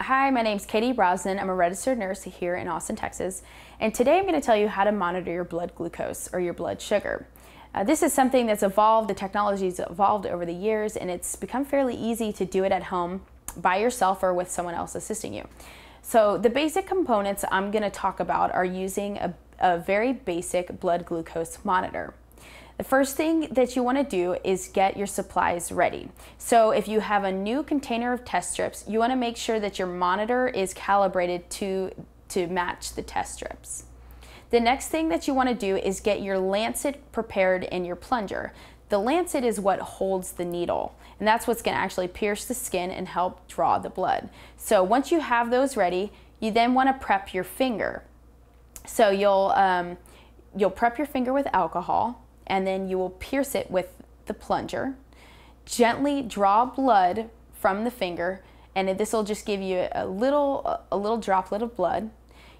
Hi, my name is Kayti Brosnan. I'm a registered nurse here in Austin, Texas. And today I'm going to tell you how to monitor your blood glucose or your blood sugar. Uh, this is something that's evolved, the technology's evolved over the years, and it's become fairly easy to do it at home by yourself or with someone else assisting you. So the basic components I'm going to talk about are using a, a very basic blood glucose monitor. The first thing that you want to do is get your supplies ready. So if you have a new container of test strips, you want to make sure that your monitor is calibrated to, to match the test strips. The next thing that you want to do is get your lancet prepared in your plunger. The lancet is what holds the needle, and that's what's going to actually pierce the skin and help draw the blood. So once you have those ready, you then want to prep your finger. So you'll, um, you'll prep your finger with alcohol, and then you will pierce it with the plunger. Gently draw blood from the finger, and this will just give you a little, a little droplet of blood.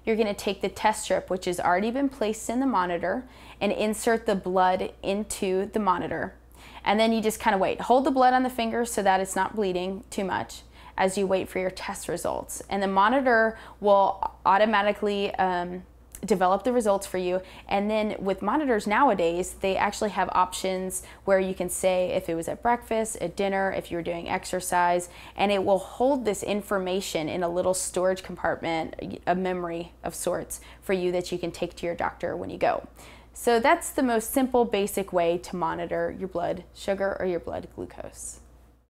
You're going to take the test strip, which has already been placed in the monitor, and insert the blood into the monitor. And then you just kind of wait. Hold the blood on the finger so that it's not bleeding too much as you wait for your test results. And the monitor will automatically um, develop the results for you. And then with monitors nowadays, they actually have options where you can say if it was at breakfast, at dinner, if you were doing exercise, and it will hold this information in a little storage compartment, a memory of sorts for you that you can take to your doctor when you go. So that's the most simple, basic way to monitor your blood sugar or your blood glucose.